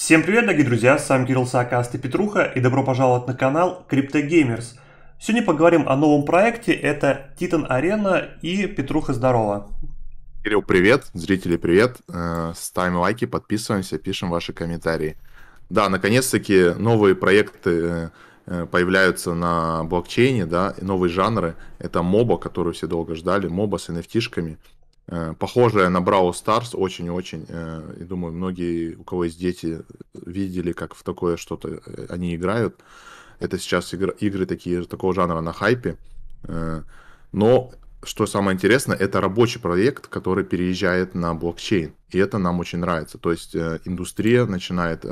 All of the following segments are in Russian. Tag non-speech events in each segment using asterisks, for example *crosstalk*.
Всем привет, дорогие друзья, с вами Кирилл Саакаст и Петруха, и добро пожаловать на канал CryptoGamers. Сегодня поговорим о новом проекте, это Titan Arena и Петруха, здорово. Кирилл, привет, зрители, привет, э, ставим лайки, подписываемся, пишем ваши комментарии. Да, наконец-таки новые проекты э, появляются на блокчейне, да, новые жанры. Это моба, которую все долго ждали, моба с NFT-шками. Э, похожая на Brawl Stars, очень-очень. Э, и думаю, многие, у кого есть дети, видели, как в такое что-то э, они играют. Это сейчас игры, игры такие, такого жанра на хайпе. Но что самое интересное, это рабочий проект, который переезжает на блокчейн. И это нам очень нравится. То есть индустрия начинает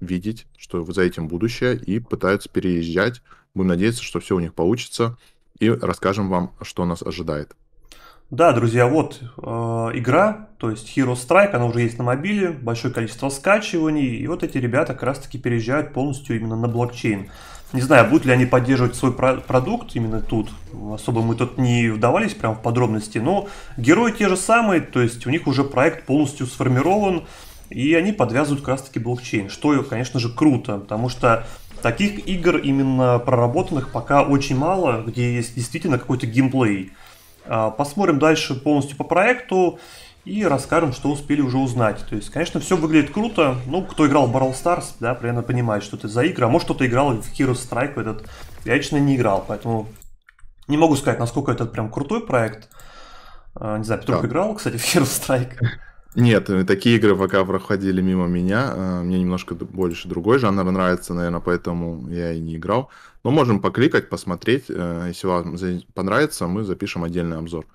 видеть, что за этим будущее, и пытаются переезжать. Будем надеяться, что все у них получится. И расскажем вам, что нас ожидает. Да, друзья, вот э, игра, то есть Hero Strike, она уже есть на мобиле, большое количество скачиваний, и вот эти ребята как раз-таки переезжают полностью именно на блокчейн. Не знаю, будут ли они поддерживать свой про- продукт именно тут, особо мы тут не вдавались прямо в подробности, но герои те же самые, то есть у них уже проект полностью сформирован, и они подвязывают как раз-таки блокчейн, что, конечно же, круто, потому что таких игр именно проработанных пока очень мало, где есть действительно какой-то геймплей. А, посмотрим дальше полностью по проекту и расскажем, что успели уже узнать. То есть, конечно, все выглядит круто. Ну, кто играл в Brawl Stars, да, примерно понимает, что это за игра. А может, кто-то играл в Hero Strike этот. Я лично не играл, поэтому не могу сказать, насколько это прям крутой проект. А, не знаю, Петрух да. играл, кстати, в Hero Strike. Нет, такие игры пока проходили мимо меня. А, мне немножко больше другой жанр нравится, наверное, поэтому я и не играл. Но можем покликать, посмотреть. Э, если вам понравится, мы запишем отдельный обзор.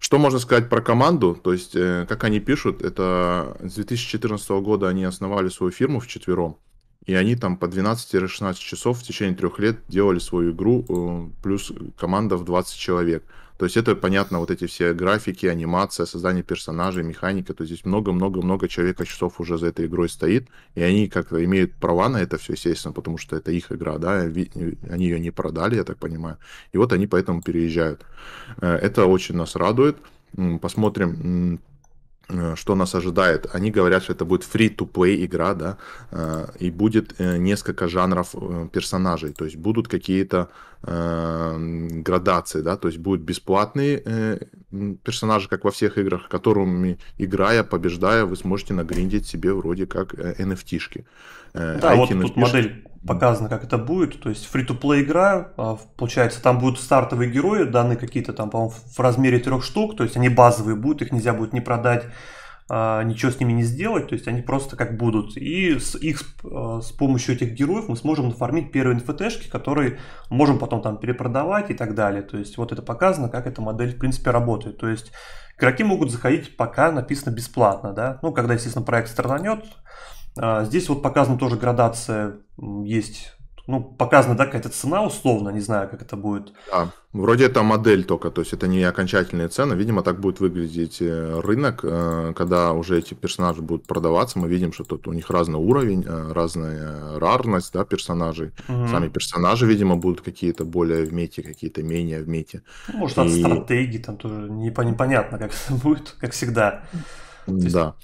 Что можно сказать про команду? То есть, э, как они пишут, это с 2014 года они основали свою фирму в четвером. И они там по 12-16 часов в течение трех лет делали свою игру, э, плюс команда в 20 человек. То есть это, понятно, вот эти все графики, анимация, создание персонажей, механика. То есть здесь много-много-много человека часов уже за этой игрой стоит. И они как-то имеют права на это все, естественно, потому что это их игра, да, они ее не продали, я так понимаю. И вот они поэтому переезжают. Э, это очень нас радует. Посмотрим, что нас ожидает. Они говорят, что это будет free-to-play игра, да, э, и будет э, несколько жанров персонажей, то есть будут какие-то градации, да, то есть будут бесплатные персонажи, как во всех играх, которыми играя, побеждая, вы сможете нагриндить себе вроде как NFT-шки. Да, вот тут модель показано, как это будет. То есть free-to-play игра, а, получается, там будут стартовые герои, данные какие-то там, по-моему, в размере трех штук, то есть они базовые будут, их нельзя будет не продать, а, ничего с ними не сделать, то есть они просто как будут. И с их а, с помощью этих героев мы сможем нафармить первые НФТшки, которые можем потом там перепродавать и так далее. То есть вот это показано, как эта модель в принципе работает. То есть игроки могут заходить, пока написано бесплатно, да. Ну, когда, естественно, проект стартанет, а, здесь вот показана тоже градация, есть, ну, показана, да, какая-то цена условно, не знаю, как это будет. Да, вроде это модель только, то есть это не окончательная цена, видимо, так будет выглядеть э, рынок, э, когда уже эти персонажи будут продаваться, мы видим, что тут у них разный уровень, э, разная рарность, да, персонажей. Угу. Сами персонажи, видимо, будут какие-то более в мете, какие-то менее в мете. Ну, может, от И... стратегии там тоже непонятно, как это *laughs* будет, как всегда. Да.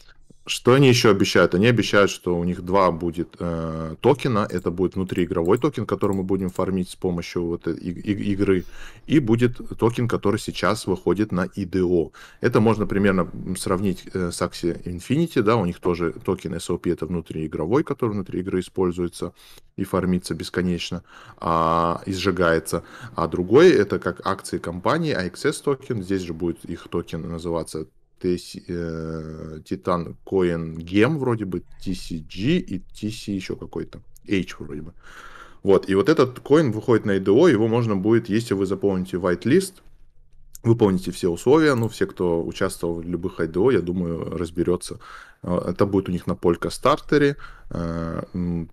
Что они еще обещают? Они обещают, что у них два будет э, токена. Это будет внутриигровой токен, который мы будем фармить с помощью вот и, и, игры. И будет токен, который сейчас выходит на IDO. Это можно примерно сравнить э, с Axie Infinity. Да, у них тоже токен SLP это внутриигровой, который внутри игры используется и фармится бесконечно, а, и сжигается. А другой это как акции компании, AXS токен. Здесь же будет их токен называться Титан Коин Гем вроде бы, TCG и TC еще какой-то, H вроде бы. Вот, и вот этот коин выходит на IDO, его можно будет, если вы заполните whitelist, выполните все условия, ну, все, кто участвовал в любых IDO, я думаю, разберется. Э, это будет у них на Полька стартере. Э,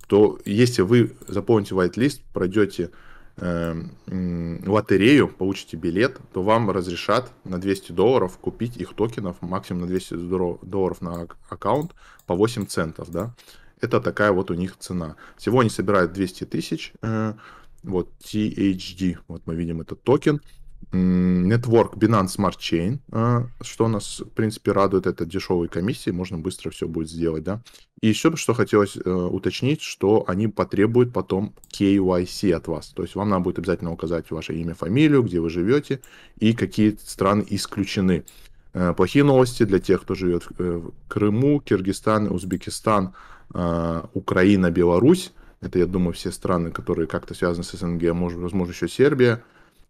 то если вы заполните whitelist, пройдете Эм, лотерею, получите билет, то вам разрешат на 200 долларов купить их токенов, максимум на 200 долларов на аккаунт по 8 центов, да. Это такая вот у них цена. Всего они собирают 200 тысяч, э, вот THD, вот мы видим этот токен. Network Binance Smart Chain, а, что нас, в принципе, радует, это дешевые комиссии, можно быстро все будет сделать, да. И еще что хотелось э, уточнить, что они потребуют потом KYC от вас, то есть вам надо будет обязательно указать ваше имя, фамилию, где вы живете и какие страны исключены. Э, плохие новости для тех, кто живет э, в Крыму, Киргизстан, Узбекистан, Украина, Беларусь. Это, я думаю, все страны, которые как-то связаны с СНГ, может, возможно, еще Сербия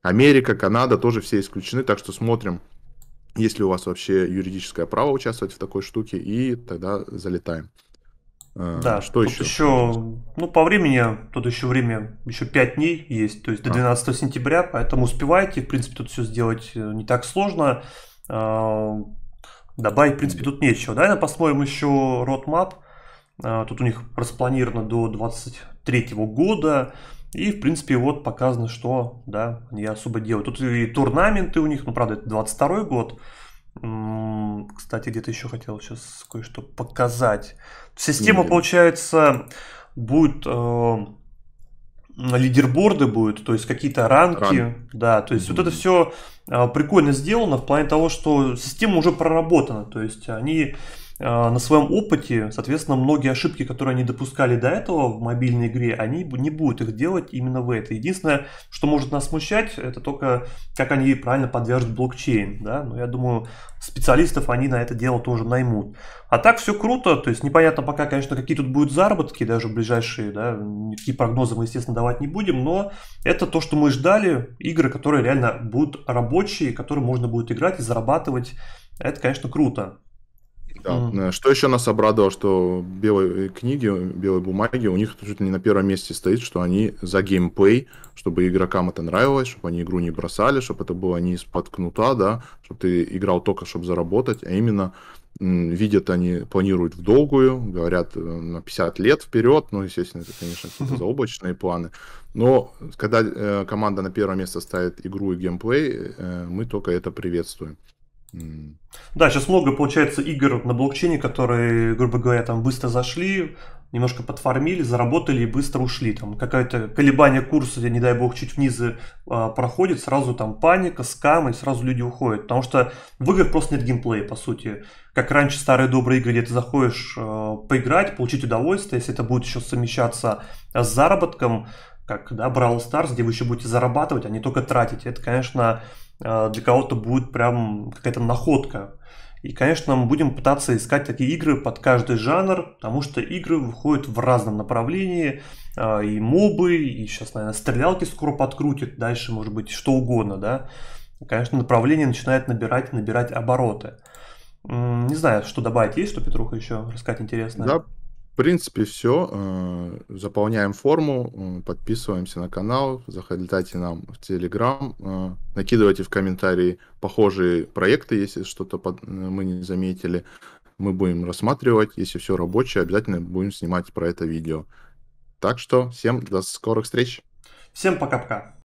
Америка, Канада тоже все исключены, так что смотрим, есть ли у вас вообще юридическое право участвовать в такой штуке, и тогда залетаем. А, да, что еще? еще? Ну, по времени, тут еще время, еще 5 дней есть, то есть до 12 а. сентября, поэтому успевайте, в принципе, тут все сделать э, не так сложно. А, добавить, в принципе, тут нечего. Давай посмотрим еще roadmap. Тут у них распланировано до 23 года. И, в принципе, вот показано, что, да, они особо делают. Тут и турнаменты у них, ну, правда, это 22 год. Кстати, где-то еще хотел сейчас кое-что показать. Система, получается, будет э, лидерборды будут, то есть какие-то ранки, Ран. да, то есть mm-hmm. вот это все э, прикольно сделано в плане того, что система уже проработана, то есть они а, на своем опыте, соответственно, многие ошибки, которые они допускали до этого в мобильной игре, они не будут их делать именно в этой. Единственное, что может нас смущать, это только как они правильно подвяжут блокчейн. Да? Но я думаю, специалистов они на это дело тоже наймут. А так все круто, то есть непонятно пока, конечно, какие тут будут заработки, даже ближайшие, да, никакие прогнозы мы, естественно, давать не будем, но это то, что мы ждали, игры, которые реально будут рабочие, которые можно будет играть и зарабатывать. Это, конечно, круто. Да. Mm. Что еще нас обрадовало, что белые книги, белые бумаги, у них чуть ли не на первом месте стоит, что они за геймплей, чтобы игрокам это нравилось, чтобы они игру не бросали, чтобы это было не из-под кнута, да, чтобы ты играл только, чтобы заработать, а именно видят они, планируют в долгую, говорят э, на 50 лет вперед, ну, естественно, это, конечно, *laughs* какие-то заоблачные планы, но когда э, команда на первое место ставит игру и геймплей, э, мы только это приветствуем. Да, сейчас много, получается, игр на блокчейне, которые, грубо говоря, там быстро зашли, немножко подформили, заработали и быстро ушли. Там какое-то колебание курса, не дай бог, чуть вниз а, проходит, сразу там паника, скам, и сразу люди уходят. Потому что в играх просто нет геймплея, по сути. Как раньше старые добрые игры, где ты заходишь э, поиграть, получить удовольствие, если это будет еще совмещаться с заработком, как да, Brawl Stars, где вы еще будете зарабатывать, а не только тратить. Это, конечно, для кого-то будет прям какая-то находка. И, конечно, мы будем пытаться искать такие игры под каждый жанр, потому что игры выходят в разном направлении. А, и мобы, и сейчас, наверное, стрелялки скоро подкрутят, дальше, может быть, что угодно, да. Конечно, направление начинает набирать, набирать обороты. Не знаю, что добавить есть, что Петруха еще рассказать интересное? Да, в принципе, все. Э, заполняем форму, э, подписываемся на канал, заходите нам в Телеграм, э, накидывайте в комментарии похожие проекты, если что-то мы не заметили. Мы будем рассматривать, если все рабочее, обязательно будем снимать про это видео. Так что всем до скорых встреч. Всем пока-пока.